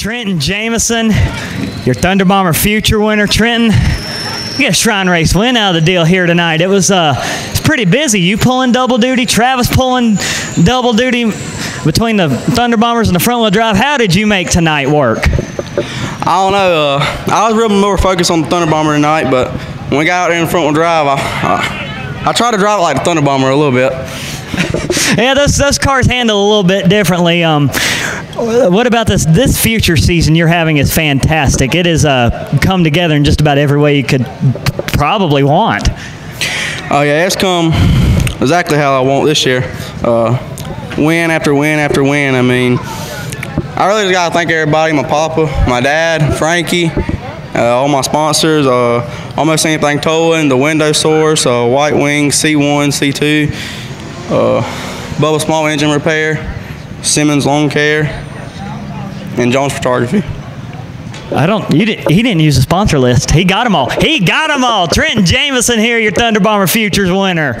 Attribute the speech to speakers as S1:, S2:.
S1: Trenten Jamieson, your Thunder Bomber future winner. Trenten, you got a Shrine Race win out of the deal here tonight. It was uh, it's pretty busy. You pulling double duty, Travis pulling double duty between the Thunder Bombers and the front wheel drive. How did you make tonight work?
S2: I don't know. Uh, I was real more focused on the Thunder Bomber tonight, but when we got out there in the front wheel drive, I, I, I tried to drive it like the Thunder Bomber a little bit.
S1: yeah, those those cars handle a little bit differently. Um, what about this this future season you're having is fantastic. It has uh, come together in just about every way you could probably want.
S2: Oh yeah, it's come exactly how I want this year. Uh, win after win after win. I mean, I really just gotta thank everybody, my papa, my dad, Frankie, uh, all my sponsors, uh, almost anything towing, the window source, uh, White Wing, C1, C2, uh, Bubba Small Engine Repair, Simmons Lawn Care, and Jones Photography.
S1: I don't. You didn't. He didn't use the sponsor list. He got them all. He got them all. Trenten Jamieson here, your Thunder Bomber Futures winner.